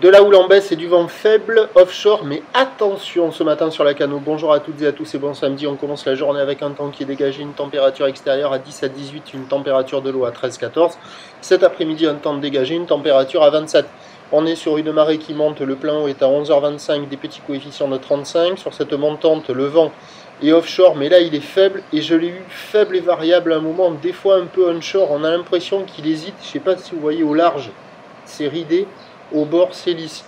De la houle en baisse et du vent faible offshore, mais attention ce matin sur la canot. Bonjour à toutes et à tous et bon samedi. On commence la journée avec un temps qui est dégagé, une température extérieure à 10 à 18, une température de l'eau à 13-14. Cet après-midi, un temps dégagé, une température à 27. On est sur une marée qui monte, le plein haut est à 11h25, des petits coefficients de 35. Sur cette montante, le vent est offshore, mais là il est faible, et je l'ai eu faible et variable à un moment, des fois un peu onshore. On a l'impression qu'il hésite, je ne sais pas si vous voyez au large, c'est ridé au bord c'est lisse.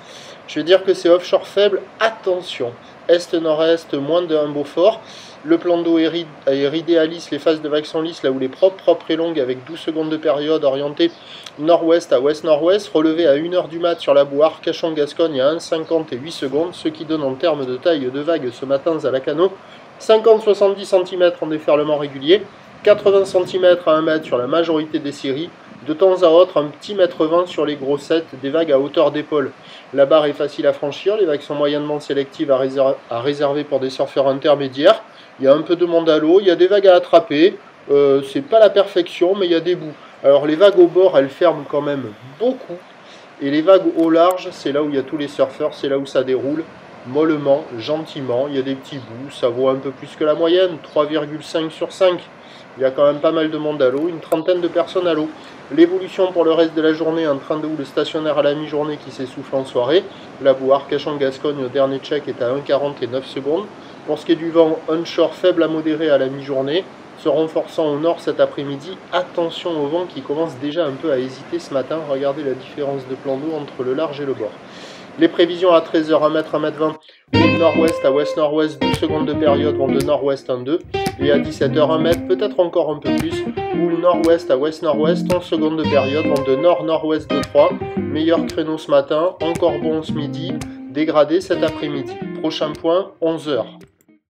Je veux dire que c'est offshore faible, attention. Est-nord-est, moins de 1 Beaufort. Le plan d'eau est, ridé à lisse, les phases de vagues sont lisses, là où les propres, propres et longues, avec 12 secondes de période, orientées nord-ouest à ouest-nord-ouest, relevé à 1h du mat sur la boire, cachant Gascogne à 1,50 et 8 secondes, ce qui donne en termes de taille de vagues ce matin à la canot 50-70 cm en déferlement régulier, 80 cm à 1 mètre sur la majorité des séries, de temps à autre, un petit mètre 20 sur les grossettes, des vagues à hauteur d'épaule. La barre est facile à franchir, les vagues sont moyennement sélectives à, réserver pour des surfeurs intermédiaires. Il y a un peu de monde à l'eau, il y a des vagues à attraper. Euh, c'est pas la perfection, mais il y a des bouts. Alors les vagues au bord, elles ferment quand même beaucoup. Et les vagues au large, c'est là où il y a tous les surfeurs, c'est là où ça déroule mollement, gentiment. Il y a des petits bouts, ça vaut un peu plus que la moyenne, 3,5 sur 5. Il y a quand même pas mal de monde à l'eau, une trentaine de personnes à l'eau. L'évolution pour le reste de la journée, un train de houle stationnaire à la mi-journée qui s'essouffle en soirée. La boue en gascogne au dernier check est à 1,40 et 9 secondes. Pour ce qui est du vent, onshore faible à modéré à la mi-journée, se renforçant au nord cet après-midi. Attention au vent qui commence déjà un peu à hésiter ce matin. Regardez la différence de plan d'eau entre le large et le bord. Les prévisions à 13h, 1m, 1m20, ou nord-ouest à ouest-nord-ouest, 12 secondes de période vont de nord-ouest 1-2, et à 17h, 1m, peut-être encore un peu plus, ou nord-ouest à ouest-nord-ouest, 11 secondes de période vont de nord-nord-ouest de 3, meilleur créneau ce matin, encore bon ce midi, dégradé cet après-midi. Prochain point, 11h.